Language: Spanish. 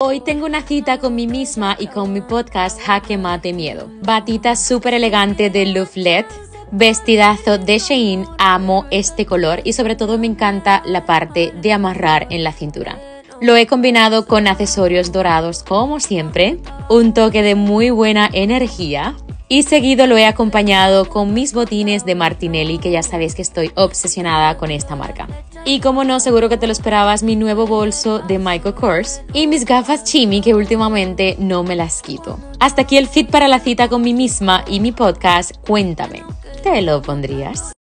Hoy tengo una cita con mí misma y con mi podcast Jaque Mate Miedo. Batita súper elegante de Louvlet, vestidazo de Shein, amo este color y sobre todo me encanta la parte de amarrar en la cintura. Lo he combinado con accesorios dorados como siempre, un toque de muy buena energía y seguido lo he acompañado con mis botines de Martinelli que ya sabéis que estoy obsesionada con esta marca. Y como no, seguro que te lo esperabas, mi nuevo bolso de Michael Kors y mis gafas Chimi que últimamente no me las quito. Hasta aquí el fit para la cita con mí misma y mi podcast Cuéntame. ¿Te lo pondrías?